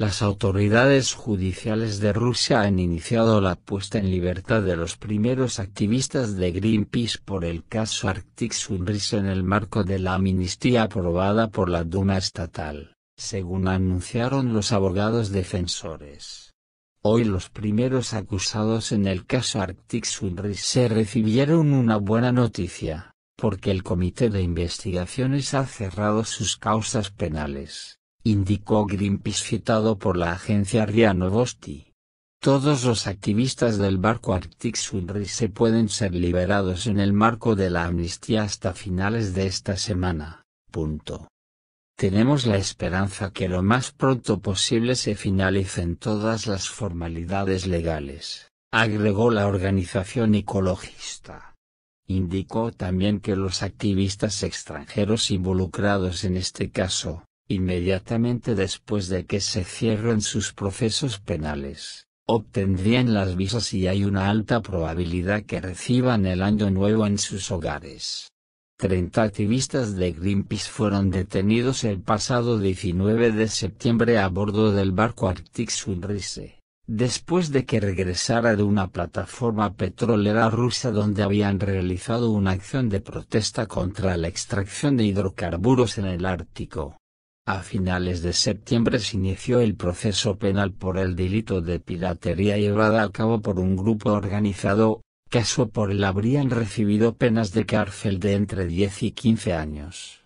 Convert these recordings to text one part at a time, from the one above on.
Las autoridades judiciales de Rusia han iniciado la puesta en libertad de los primeros activistas de Greenpeace por el caso Arctic Sunrise en el marco de la amnistía aprobada por la Duma estatal, según anunciaron los abogados defensores. Hoy los primeros acusados en el caso Arctic Sunrise recibieron una buena noticia, porque el Comité de Investigaciones ha cerrado sus causas penales indicó Greenpeace citado por la agencia RIA Novosti. Todos los activistas del barco Arctic Sunrise pueden ser liberados en el marco de la amnistía hasta finales de esta semana. Punto. Tenemos la esperanza que lo más pronto posible se finalicen todas las formalidades legales, agregó la organización ecologista. Indicó también que los activistas extranjeros involucrados en este caso, inmediatamente después de que se cierren sus procesos penales, obtendrían las visas y hay una alta probabilidad que reciban el año nuevo en sus hogares. 30 activistas de Greenpeace fueron detenidos el pasado 19 de septiembre a bordo del barco Arctic Sunrise, después de que regresara de una plataforma petrolera rusa donde habían realizado una acción de protesta contra la extracción de hidrocarburos en el Ártico. A finales de septiembre se inició el proceso penal por el delito de piratería llevada a cabo por un grupo organizado, caso por el habrían recibido penas de cárcel de entre 10 y 15 años.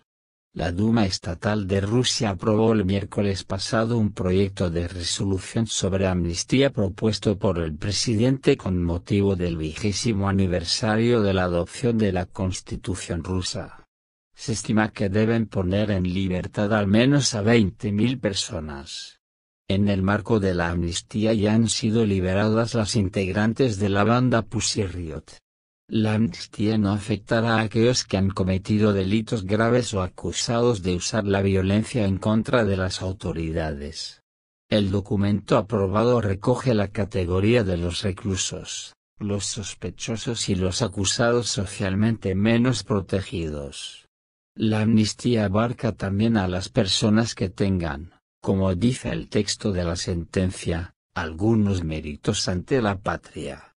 La Duma Estatal de Rusia aprobó el miércoles pasado un proyecto de resolución sobre amnistía propuesto por el presidente con motivo del vigésimo aniversario de la adopción de la Constitución rusa se estima que deben poner en libertad al menos a 20.000 personas. En el marco de la amnistía ya han sido liberadas las integrantes de la banda Pussy Riot. La amnistía no afectará a aquellos que han cometido delitos graves o acusados de usar la violencia en contra de las autoridades. El documento aprobado recoge la categoría de los reclusos, los sospechosos y los acusados socialmente menos protegidos. La amnistía abarca también a las personas que tengan, como dice el texto de la sentencia, algunos méritos ante la patria,